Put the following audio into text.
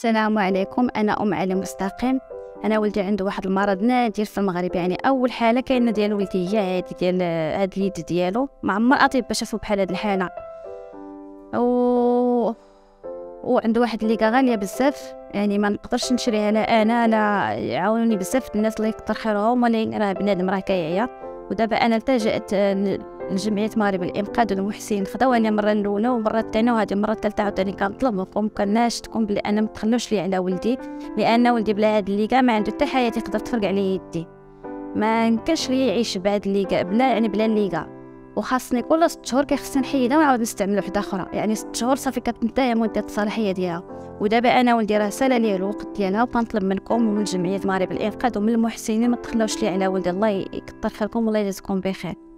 السلام عليكم أنا أم علي مستقيم. أنا ولدي عنده واحد المرض نادر في المغرب يعني أول حالة كاينة ديال ولدي هي هادي ديال هاد اليد ديالو. ما عمر اطباء شافوا بحال هاد الحالة. و وعنده واحد الليكا غالية بزاف يعني ما نقدرش نشريها لا أنا لا يعاونوني بزاف الناس اللي يكثر خيرهم ولكن راه بنادم راه كيعيا. ودابا أنا التجأت لجمعية مغرب الإنقاذ والمحسنين خداوني المرة الأولى والمرة الثانية وهذه المرة الثالثة عاوتاني كنطلب منكم كناشدكم بلي أنا متخلوش لي على ولدي. لأن ولدي بلا هاد الليكا ما عنده حتى حياة يقدر تفرق عليه يدي. ما يمكنش ليه يعيش بهاد الليكا بلا يعني بلا الليكا وخاصني كل ست شهور كيخصني نحيدها ونعاود نستعمل وحدة أخرى. يعني ست شهور صافي كتنتهي مدة الصلاحية ديالها. ودابا أنا ولدي راه سالا ليه الوقت ديالها وكنطلب منكم ومن جمعية مغرب الانقاذ ومن المحسنين ما لي على ولدي. الله يكثر خيركم والله يجازيكم بخير.